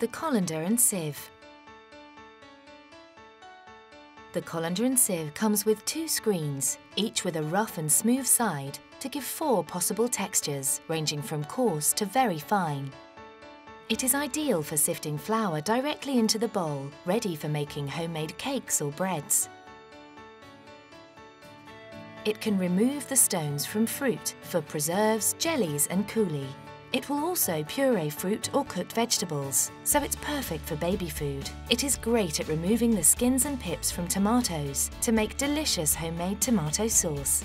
The colander and sieve. The colander and sieve comes with two screens, each with a rough and smooth side, to give four possible textures, ranging from coarse to very fine. It is ideal for sifting flour directly into the bowl, ready for making homemade cakes or breads. It can remove the stones from fruit for preserves, jellies and coulis. It will also puree fruit or cooked vegetables, so it's perfect for baby food. It is great at removing the skins and pips from tomatoes to make delicious homemade tomato sauce.